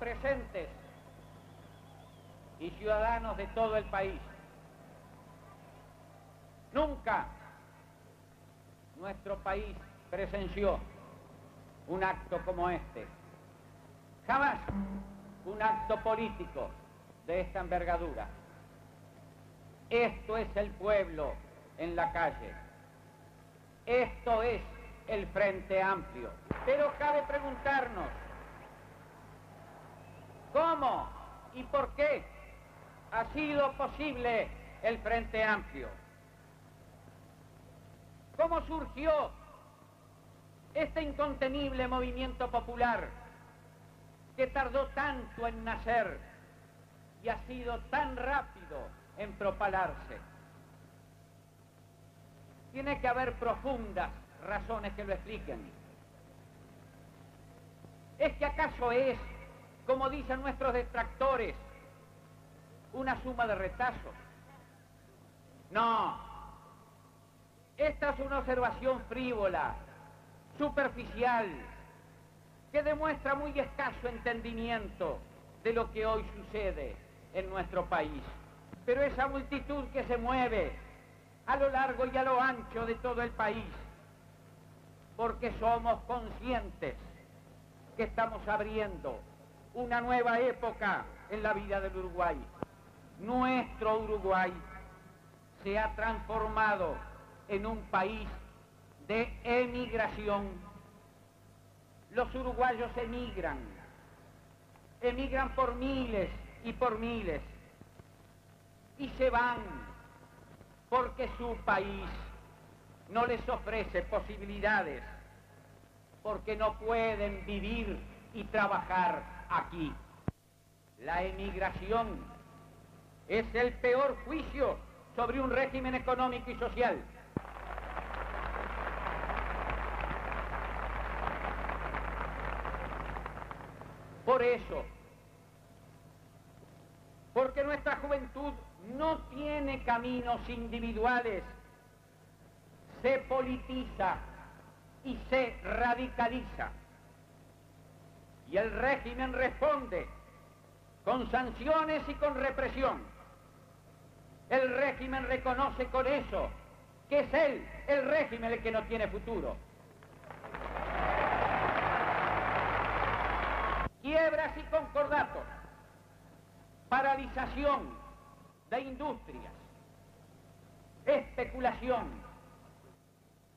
presentes y ciudadanos de todo el país. Nunca nuestro país presenció un acto como este. Jamás un acto político de esta envergadura. Esto es el pueblo en la calle. Esto es el Frente Amplio. Pero cabe preguntarnos, ¿cómo y por qué ha sido posible el Frente Amplio? ¿Cómo surgió este incontenible movimiento popular que tardó tanto en nacer y ha sido tan rápido en propalarse? Tiene que haber profundas razones que lo expliquen. ¿Es que acaso es, como dicen nuestros detractores, una suma de retazos? No. Esta es una observación frívola, superficial, que demuestra muy escaso entendimiento de lo que hoy sucede en nuestro país. Pero esa multitud que se mueve a lo largo y a lo ancho de todo el país, porque somos conscientes que estamos abriendo una nueva época en la vida del Uruguay. Nuestro Uruguay se ha transformado en un país de emigración. Los uruguayos emigran, emigran por miles y por miles, y se van porque su país no les ofrece posibilidades, porque no pueden vivir y trabajar aquí. La emigración es el peor juicio sobre un régimen económico y social. Por eso, porque nuestra juventud no tiene caminos individuales, se politiza y se radicaliza. Y el régimen responde con sanciones y con represión. El régimen reconoce con eso que es él, el régimen, el que no tiene futuro. Quiebras y concordatos, paralización de industrias, especulación.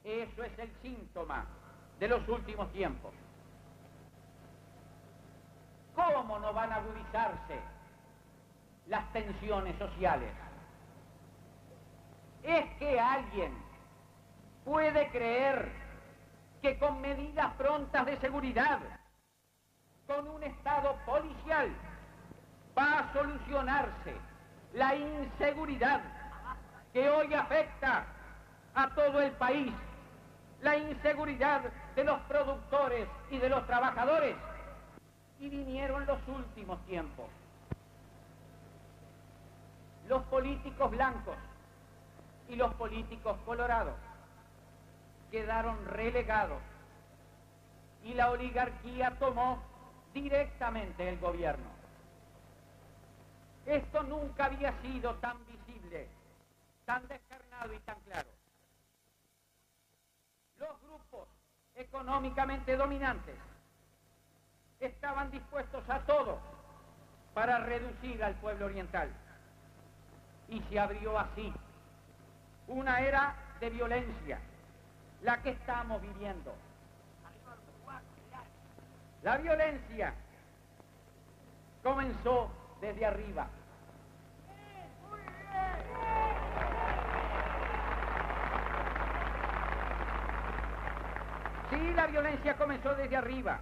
Eso es el síntoma de los últimos tiempos. ¿Cómo no van a agudizarse las tensiones sociales? ¿Es que alguien puede creer que con medidas prontas de seguridad, con un Estado policial, va a solucionarse la inseguridad que hoy afecta a todo el país, la inseguridad de los productores y de los trabajadores. Y vinieron los últimos tiempos. Los políticos blancos y los políticos colorados quedaron relegados y la oligarquía tomó directamente el gobierno. Esto nunca había sido tan visible, tan descarnado y tan claro. Los grupos económicamente dominantes estaban dispuestos a todo para reducir al pueblo oriental. Y se abrió así una era de violencia, la que estamos viviendo. La violencia comenzó desde arriba. Sí, la violencia comenzó desde arriba.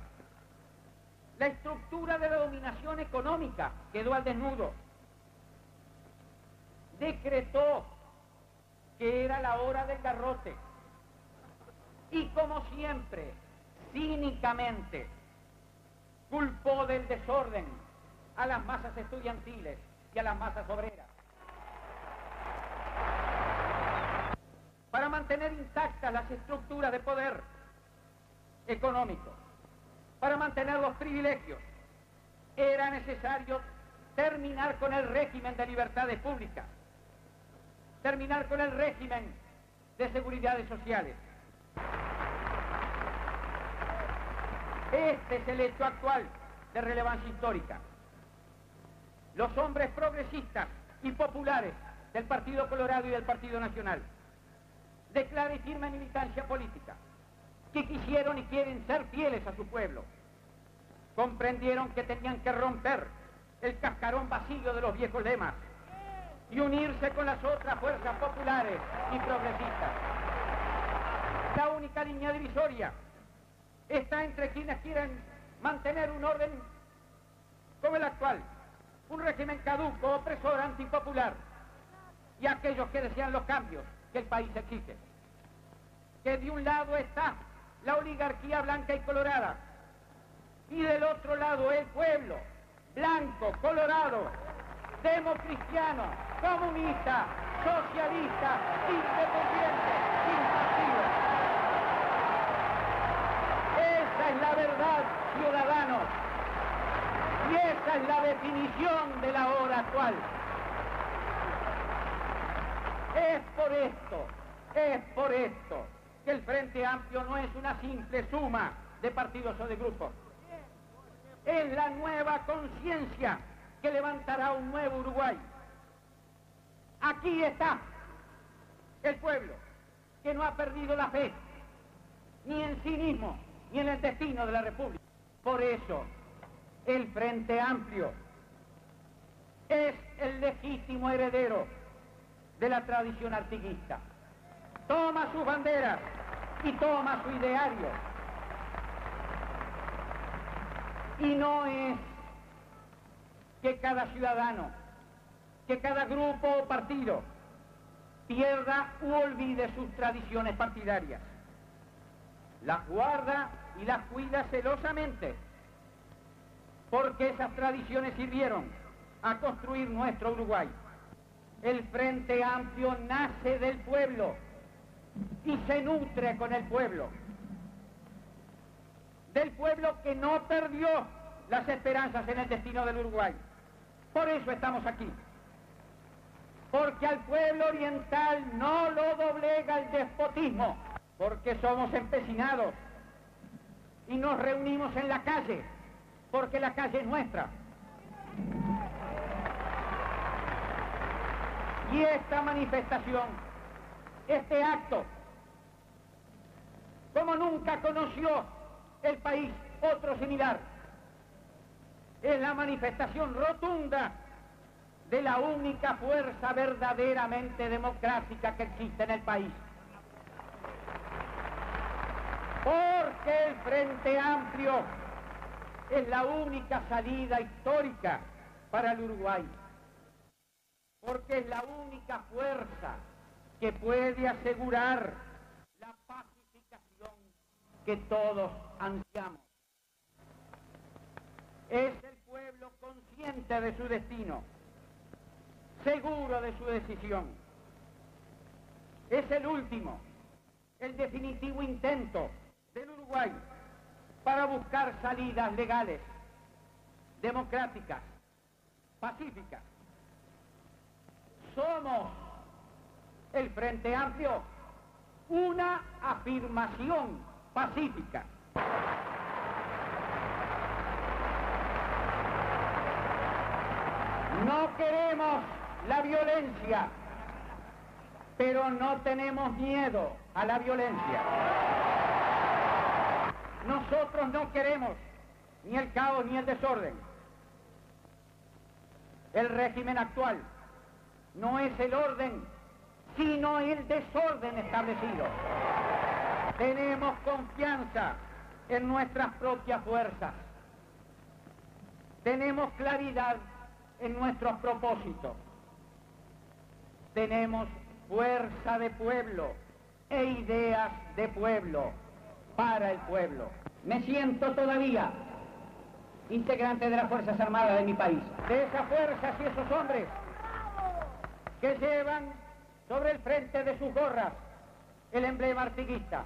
La estructura de la dominación económica quedó al desnudo. Decretó que era la hora del garrote. Y como siempre, cínicamente, culpó del desorden a las masas estudiantiles y a las masas obreras. Para mantener intactas las estructuras de poder económico, para mantener los privilegios, era necesario terminar con el régimen de libertades públicas, terminar con el régimen de seguridades sociales. Este es el hecho actual de relevancia histórica. Los hombres progresistas y populares del Partido Colorado y del Partido Nacional, de clara y firme militancia política, que quisieron y quieren ser fieles a su pueblo, comprendieron que tenían que romper el cascarón vacío de los viejos lemas y unirse con las otras fuerzas populares y progresistas. La única línea divisoria está entre quienes quieren mantener un orden como el actual, un régimen caduco, opresor, antipopular, y aquellos que desean los cambios que el país exige. Que de un lado está la oligarquía blanca y colorada, y del otro lado el pueblo, blanco, colorado, democristiano, comunista, socialista, independiente, sin. Esa es la verdad, ciudadanos. Y esa es la definición de la hora actual. Es por esto, es por esto que el Frente Amplio no es una simple suma de partidos o de grupos. Es la nueva conciencia que levantará un nuevo Uruguay. Aquí está el pueblo que no ha perdido la fe, ni en sí mismo, ni en el destino de la República. Por eso, el Frente Amplio es el legítimo heredero de la tradición artiguista. Toma sus banderas y toma su ideario. Y no es que cada ciudadano, que cada grupo o partido pierda u olvide sus tradiciones partidarias. Las guarda y las cuida celosamente, porque esas tradiciones sirvieron a construir nuestro Uruguay. El Frente Amplio nace del pueblo y se nutre con el pueblo. Del pueblo que no perdió las esperanzas en el destino del Uruguay. Por eso estamos aquí. Porque al pueblo oriental no lo doblega el despotismo, porque somos empecinados y nos reunimos en la calle, porque la calle es nuestra. Y esta manifestación, este acto, como nunca conoció el país otro similar, es la manifestación rotunda de la única fuerza verdaderamente democrática que existe en el país. Porque el Frente Amplio es la única salida histórica para el Uruguay. Porque es la única fuerza que puede asegurar que todos ansiamos. Es el pueblo consciente de su destino, seguro de su decisión. Es el último, el definitivo intento del Uruguay para buscar salidas legales, democráticas, pacíficas. Somos el Frente Amplio una afirmación pacífica. No queremos la violencia, pero no tenemos miedo a la violencia. Nosotros no queremos ni el caos ni el desorden. El régimen actual no es el orden, sino el desorden establecido. Tenemos confianza en nuestras propias fuerzas. Tenemos claridad en nuestros propósitos. Tenemos fuerza de pueblo e ideas de pueblo para el pueblo. Me siento todavía integrante de las Fuerzas Armadas de mi país, de esas fuerzas y esos hombres que llevan sobre el frente de sus gorras el emblema artiguista.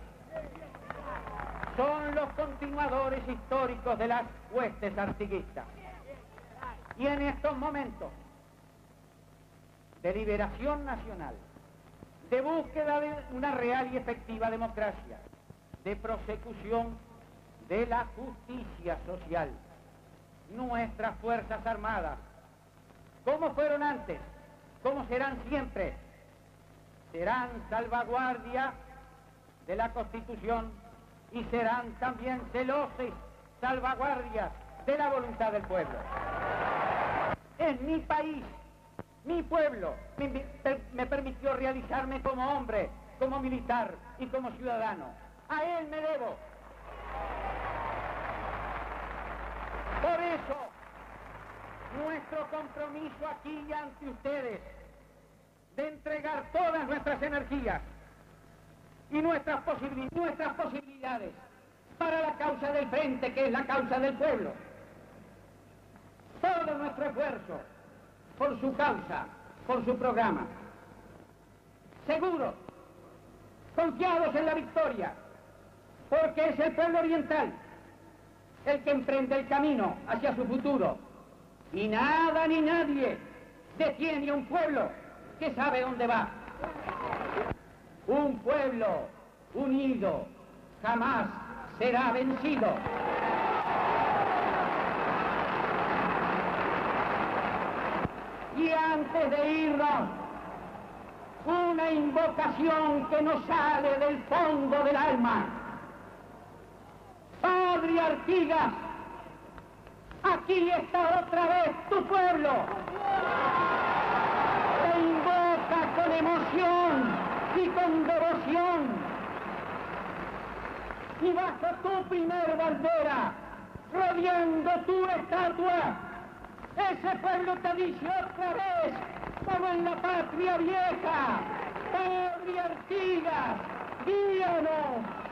Son los continuadores históricos de las huestes artiguistas. Y en estos momentos de liberación nacional, de búsqueda de una real y efectiva democracia, de prosecución de la justicia social, nuestras Fuerzas Armadas, como fueron antes, como serán siempre, serán salvaguardia de la Constitución y serán también celosas salvaguardias de la voluntad del pueblo. En mi país, mi pueblo, me, me permitió realizarme como hombre, como militar y como ciudadano. A él me debo. Por eso, nuestro compromiso aquí y ante ustedes de entregar todas nuestras energías y nuestras, posibilidades para la causa del frente, que es la causa del pueblo. Todo nuestro esfuerzo por su causa, por su programa. Seguros, confiados en la victoria, porque es el pueblo oriental el que emprende el camino hacia su futuro. Y nada ni nadie detiene a un pueblo que sabe dónde va. Un pueblo unido jamás será vencido. Y antes de irnos, una invocación que nos sale del fondo del alma. Padre Artigas, aquí está otra vez tu pueblo. Te invoca con emoción y con devoción. Y bajo tu primer bandera, rodeando tu estatua, ese pueblo te dice otra vez, como en la patria vieja, Padre Artigas, guíanos,